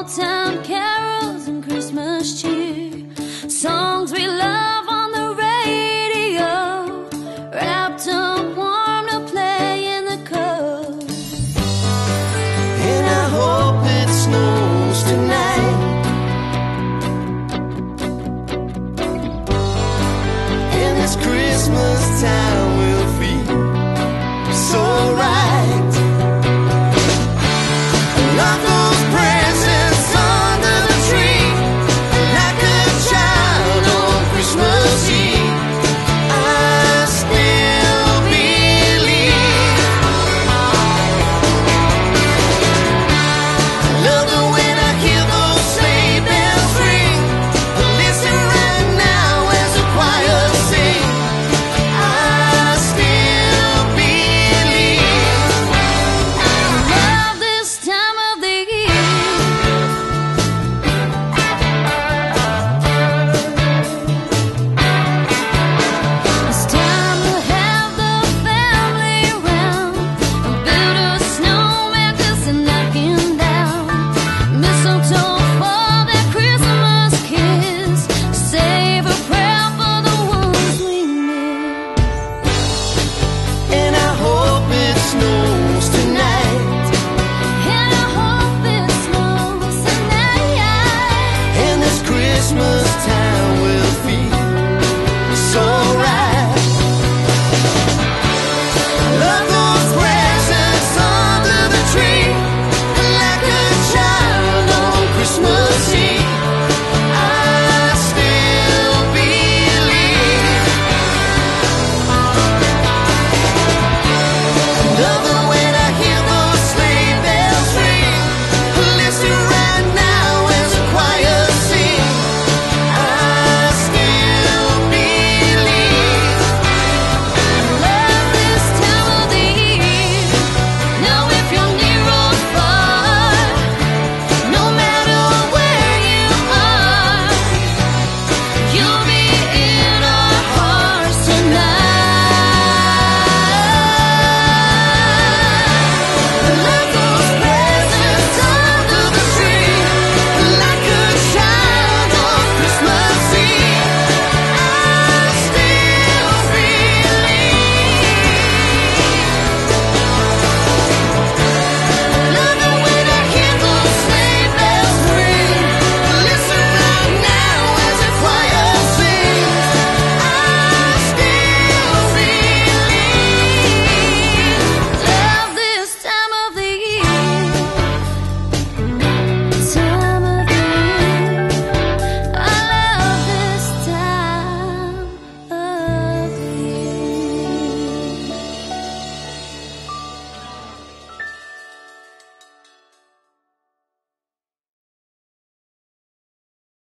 old town carols and Christmas cheer, songs we love on the radio, wrapped up warm to play in the cold. And I hope it snows tonight. And this Christmas town.